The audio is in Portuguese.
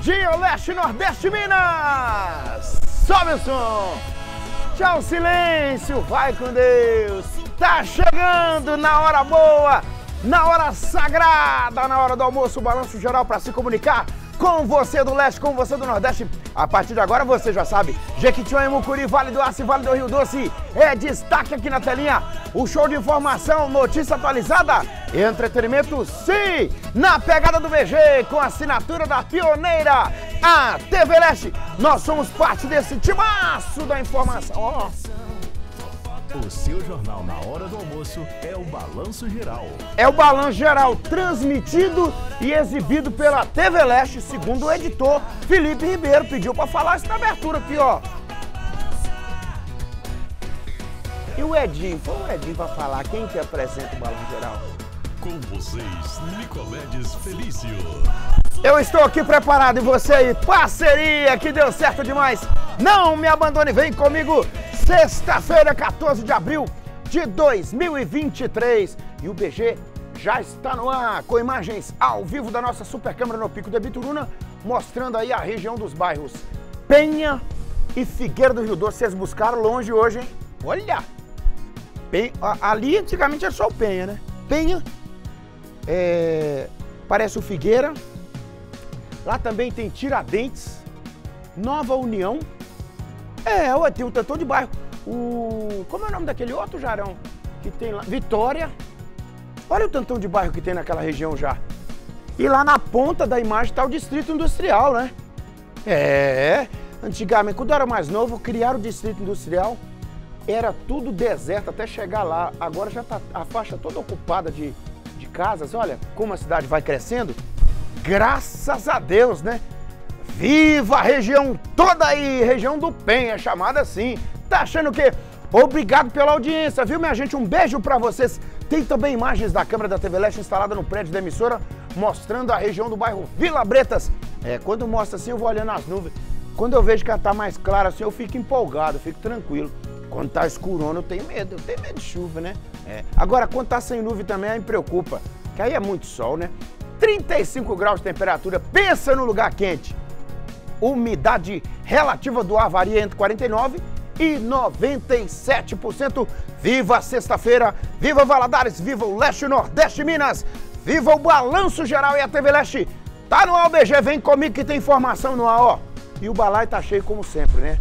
Alô, Leste, Nordeste, Minas! Sobe o som! Tchau, silêncio, vai com Deus! Tá chegando na hora boa, na hora sagrada, na hora do almoço, o balanço geral para se comunicar com você do Leste, com você do Nordeste. A partir de agora você já sabe, Jequitinhonha, Mucuri, Vale do Aço e Vale do Rio Doce é destaque aqui na telinha. O show de informação, notícia atualizada, entretenimento sim, na pegada do VG, com assinatura da pioneira, a TV Leste. Nós somos parte desse timaço da informação. Ó. O seu jornal na hora do almoço é o Balanço Geral. É o balanço geral transmitido e exibido pela TV Leste, segundo o editor Felipe Ribeiro. Pediu pra falar isso na abertura aqui, ó. E o Edinho? Foi o Edinho pra falar. Quem que apresenta o balanço geral? Com vocês, Nicomedes Felício. Eu estou aqui preparado e você aí, parceria que deu certo demais. Não me abandone, vem comigo. Sexta-feira, 14 de abril de 2023. E o BG já está no ar com imagens ao vivo da nossa super câmera no Pico de Bituruna, mostrando aí a região dos bairros Penha e Figueira do Rio Doce. Vocês buscaram longe hoje, hein? Olha! Pen- a- Ali antigamente era só o Penha, né? Penha, é, parece o Figueira. Lá também tem Tiradentes, Nova União. É, ué, tem um tantão de bairro. O. Como é o nome daquele outro jarão que tem lá? Vitória. Olha o tantão de bairro que tem naquela região já. E lá na ponta da imagem está o Distrito Industrial, né? É. Antigamente, quando eu era mais novo, criaram o Distrito Industrial. Era tudo deserto até chegar lá. Agora já está a faixa toda ocupada de, de casas. Olha como a cidade vai crescendo. Graças a Deus, né? Viva a região toda aí, região do Penha, chamada assim. Tá achando o quê? Obrigado pela audiência, viu, minha gente? Um beijo pra vocês. Tem também imagens da câmera da TV Leste instalada no prédio da emissora, mostrando a região do bairro Vila Bretas. É, quando mostra assim, eu vou olhando as nuvens. Quando eu vejo que ela tá mais clara assim, eu fico empolgado, eu fico tranquilo. Quando tá escurona, eu tenho medo, eu tenho medo de chuva, né? É. Agora, quando tá sem nuvem também, aí me preocupa, que aí é muito sol, né? 35 graus de temperatura, pensa no lugar quente umidade relativa do ar varia entre 49% e 97%. Viva sexta-feira, viva Valadares, viva o Leste Nordeste Minas, viva o Balanço Geral e a TV Leste. Tá no ABG, vem comigo que tem informação no ar, ó. E o balai tá cheio como sempre, né?